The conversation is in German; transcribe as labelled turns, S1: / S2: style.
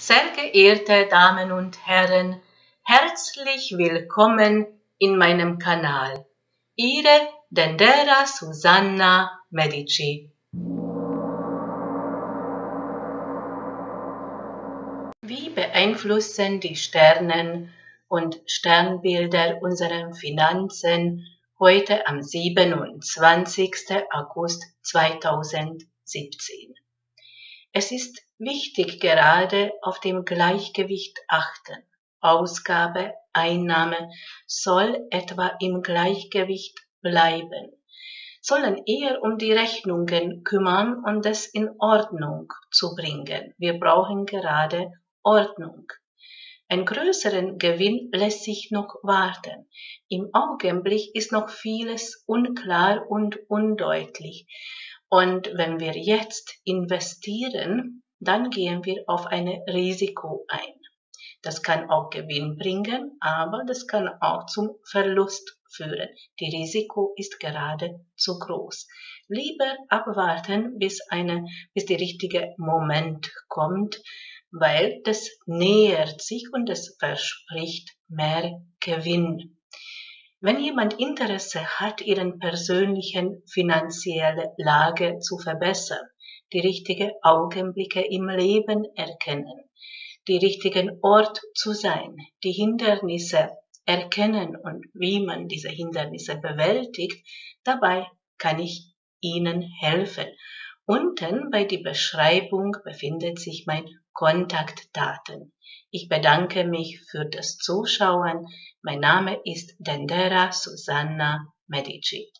S1: Sehr geehrte Damen und Herren, herzlich willkommen in meinem Kanal. Ihre Dendera Susanna Medici. Wie beeinflussen die Sternen und Sternbilder unsere Finanzen heute am 27. August 2017? Es ist wichtig gerade auf dem Gleichgewicht achten. Ausgabe, Einnahme soll etwa im Gleichgewicht bleiben, sollen eher um die Rechnungen kümmern und es in Ordnung zu bringen. Wir brauchen gerade Ordnung. Ein größeren Gewinn lässt sich noch warten. Im Augenblick ist noch vieles unklar und undeutlich. Und wenn wir jetzt investieren, dann gehen wir auf ein Risiko ein. Das kann auch Gewinn bringen, aber das kann auch zum Verlust führen. Die Risiko ist gerade zu groß. Lieber abwarten, bis eine, bis der richtige Moment kommt, weil das nähert sich und es verspricht mehr Gewinn. Wenn jemand Interesse hat, ihren persönlichen finanzielle Lage zu verbessern, die richtigen Augenblicke im Leben erkennen, die richtigen Ort zu sein, die Hindernisse erkennen und wie man diese Hindernisse bewältigt, dabei kann ich Ihnen helfen. Unten bei der Beschreibung befindet sich mein Kontaktdaten. Ich bedanke mich für das Zuschauen. Mein Name ist Dendera Susanna Medici.